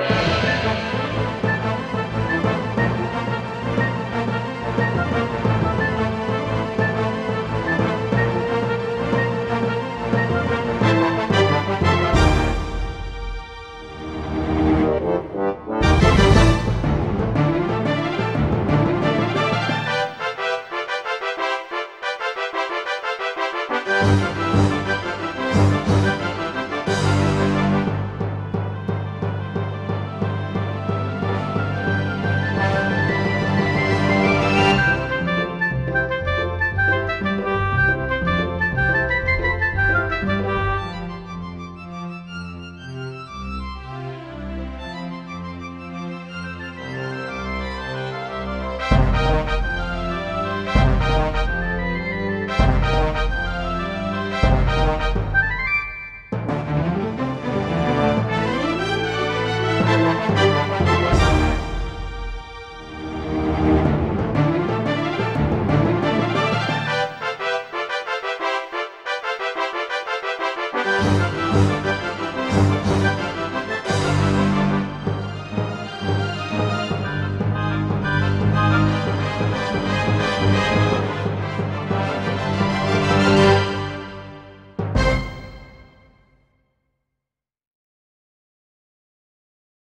Música Música